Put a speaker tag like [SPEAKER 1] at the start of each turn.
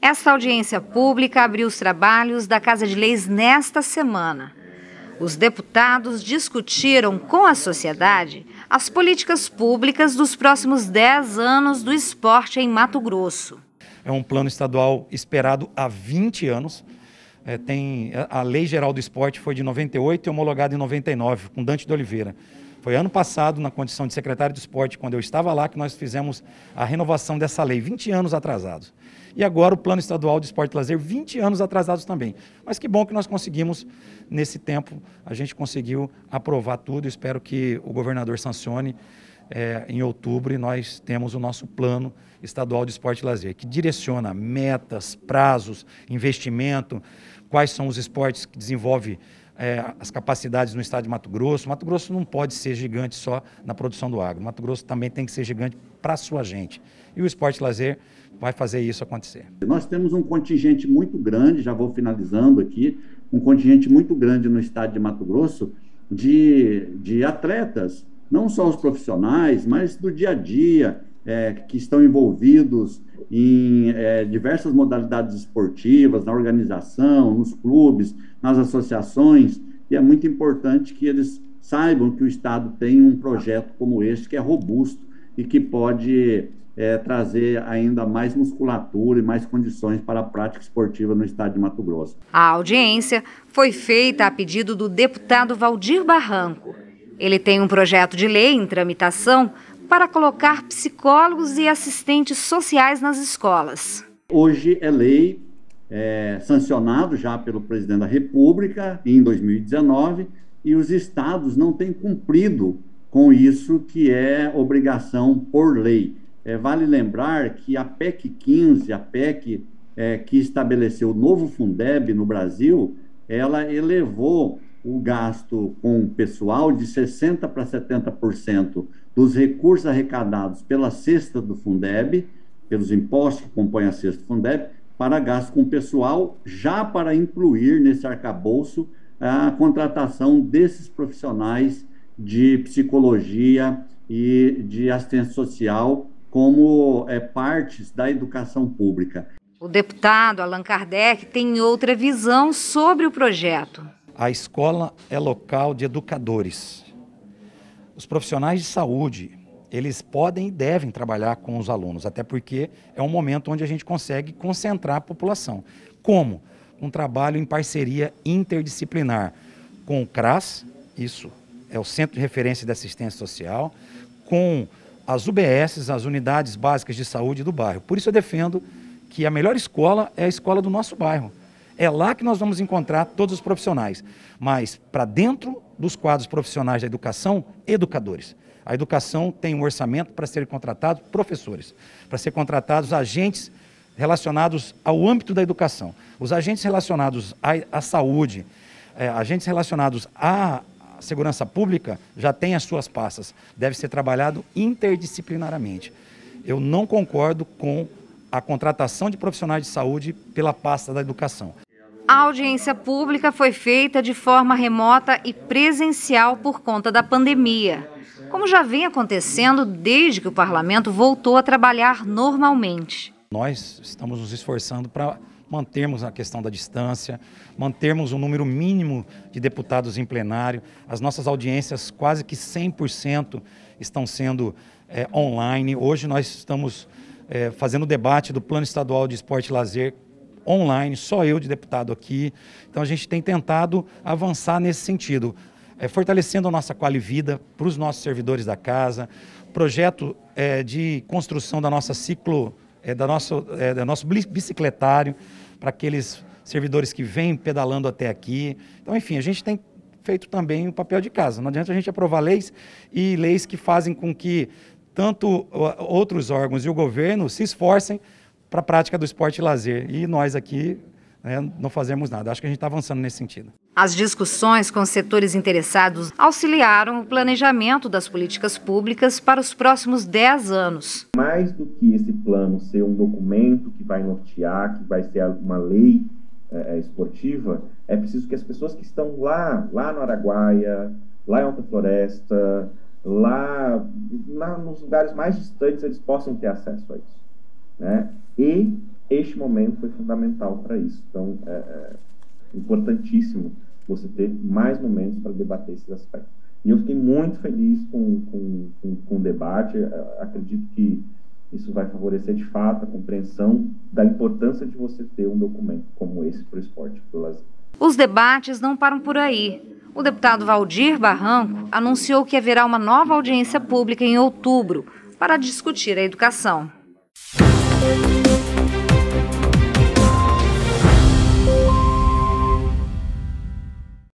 [SPEAKER 1] Esta audiência pública abriu os trabalhos da Casa de Leis nesta semana. Os deputados discutiram com a sociedade as políticas públicas dos próximos 10 anos do esporte em Mato Grosso.
[SPEAKER 2] É um plano estadual esperado há 20 anos. É, tem, a Lei Geral do Esporte foi de 98 e homologada em 99, com Dante de Oliveira. Foi ano passado, na condição de secretário de esporte, quando eu estava lá, que nós fizemos a renovação dessa lei, 20 anos atrasados. E agora o Plano Estadual de Esporte e Lazer, 20 anos atrasados também. Mas que bom que nós conseguimos, nesse tempo, a gente conseguiu aprovar tudo. Espero que o governador sancione é, em outubro e nós temos o nosso Plano Estadual de Esporte e Lazer, que direciona metas, prazos, investimento, quais são os esportes que desenvolve é, as capacidades no estado de Mato Grosso. Mato Grosso não pode ser gigante só na produção do agro. Mato Grosso também tem que ser gigante para a sua gente. E o esporte lazer vai fazer isso acontecer.
[SPEAKER 3] Nós temos um contingente muito grande, já vou finalizando aqui, um contingente muito grande no estado de Mato Grosso de, de atletas, não só os profissionais, mas do dia a dia, é, que estão envolvidos em é, diversas modalidades esportivas, na organização, nos clubes, nas associações, e é muito importante que eles saibam que o Estado tem um projeto como este, que é robusto e que pode é, trazer ainda mais musculatura e mais condições para a prática esportiva no estado de Mato Grosso.
[SPEAKER 1] A audiência foi feita a pedido do deputado Valdir Barranco. Ele tem um projeto de lei em tramitação para colocar psicólogos e assistentes sociais nas escolas.
[SPEAKER 3] Hoje é lei é, sancionado já pelo presidente da República em 2019 e os estados não têm cumprido com isso que é obrigação por lei. É, vale lembrar que a PEC 15, a PEC é, que estabeleceu o novo Fundeb no Brasil, ela elevou o gasto com o pessoal de 60% para 70% dos recursos arrecadados pela cesta do Fundeb, pelos impostos que compõem a cesta do Fundeb, para gasto com o pessoal, já para incluir nesse arcabouço a contratação desses profissionais de psicologia e de assistência social como é, partes da educação pública.
[SPEAKER 1] O deputado Allan Kardec tem outra visão sobre o projeto.
[SPEAKER 2] A escola é local de educadores. Os profissionais de saúde, eles podem e devem trabalhar com os alunos, até porque é um momento onde a gente consegue concentrar a população. Como? Um trabalho em parceria interdisciplinar com o CRAS, isso é o Centro de Referência de Assistência Social, com as UBSs, as Unidades Básicas de Saúde do bairro. Por isso eu defendo que a melhor escola é a escola do nosso bairro. É lá que nós vamos encontrar todos os profissionais. Mas para dentro dos quadros profissionais da educação, educadores. A educação tem um orçamento para serem contratados professores, para ser contratados agentes relacionados ao âmbito da educação. Os agentes relacionados à, à saúde, é, agentes relacionados à segurança pública já têm as suas passas. Deve ser trabalhado interdisciplinarmente. Eu não concordo com a contratação de profissionais de saúde pela pasta da educação.
[SPEAKER 1] A audiência pública foi feita de forma remota e presencial por conta da pandemia, como já vem acontecendo desde que o parlamento voltou a trabalhar normalmente.
[SPEAKER 2] Nós estamos nos esforçando para mantermos a questão da distância, mantermos um número mínimo de deputados em plenário. As nossas audiências, quase que 100%, estão sendo é, online. Hoje nós estamos é, fazendo o debate do Plano Estadual de Esporte e Lazer online, só eu de deputado aqui. Então a gente tem tentado avançar nesse sentido, é, fortalecendo a nossa qualidade para os nossos servidores da casa, projeto é, de construção da nossa ciclo, é, da nosso, é, da nosso bicicletário, para aqueles servidores que vêm pedalando até aqui. Então, enfim, a gente tem feito também o papel de casa. Não adianta a gente aprovar leis e leis que fazem com que tanto outros órgãos e o governo se esforcem para a prática do esporte e lazer. E nós aqui né, não fazemos nada. Acho que a gente está avançando nesse sentido.
[SPEAKER 1] As discussões com os setores interessados auxiliaram o planejamento das políticas públicas para os próximos 10 anos.
[SPEAKER 4] Mais do que esse plano ser um documento que vai nortear, que vai ser uma lei é, esportiva, é preciso que as pessoas que estão lá, lá no Araguaia, lá em Alta Floresta, lá na, nos lugares mais distantes eles possam ter acesso a isso, né? E este momento foi fundamental para isso. Então, é, é importantíssimo você ter mais momentos para debater esses aspectos. E eu fiquei muito feliz com, com, com, com o debate. Acredito que isso vai favorecer de fato a compreensão da importância de você ter um documento como esse para o esporte, para o lazer.
[SPEAKER 1] Os debates não param por aí. O deputado Valdir Barranco anunciou que haverá uma nova audiência pública em outubro para discutir a educação. Thank you.